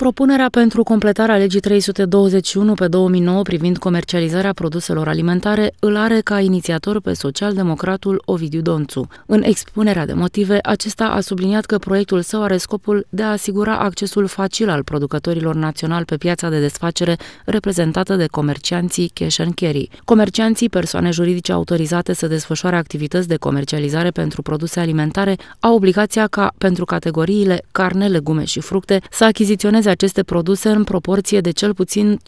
Propunerea pentru completarea legii 321 pe 2009 privind comercializarea produselor alimentare îl are ca inițiator pe socialdemocratul Ovidiu Donțu. În expunerea de motive, acesta a subliniat că proiectul său are scopul de a asigura accesul facil al producătorilor naționali pe piața de desfacere reprezentată de comercianții cash and carry. Comercianții, persoane juridice autorizate să desfășoare activități de comercializare pentru produse alimentare, au obligația ca, pentru categoriile carne, legume și fructe, să achiziționeze aceste produse în proporție de cel puțin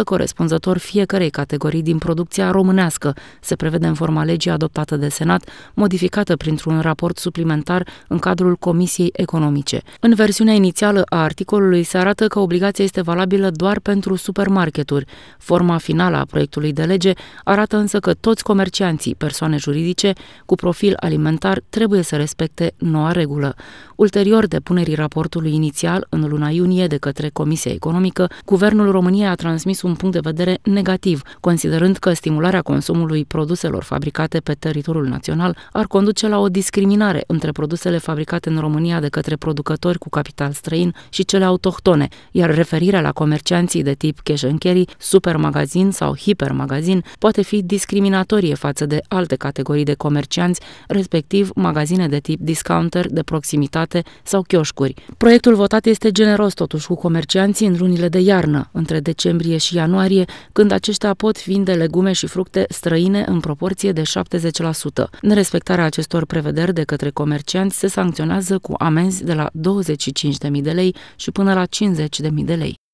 51% corespunzător fiecarei categorii din producția românească, se prevede în forma legii adoptată de Senat, modificată printr-un raport suplimentar în cadrul Comisiei Economice. În versiunea inițială a articolului se arată că obligația este valabilă doar pentru supermarketuri. Forma finală a proiectului de lege arată însă că toți comercianții, persoane juridice, cu profil alimentar trebuie să respecte noua regulă. Ulterior depunerii raportului inițial, în luna iunie de către Comisia Economică, Guvernul României a transmis un punct de vedere negativ, considerând că stimularea consumului produselor fabricate pe teritoriul național ar conduce la o discriminare între produsele fabricate în România de către producători cu capital străin și cele autohtone, iar referirea la comercianții de tip cash and carry, supermagazin sau hipermagazin poate fi discriminatorie față de alte categorii de comercianți, respectiv magazine de tip discounter, de proximitate sau chioșcuri. Proiectul votat este generos generos totuși cu comercianții în lunile de iarnă, între decembrie și ianuarie, când aceștia pot vinde legume și fructe străine în proporție de 70%. Nerespectarea acestor prevederi de către comercianți se sancționează cu amenzi de la 25.000 de lei și până la 50.000 de lei.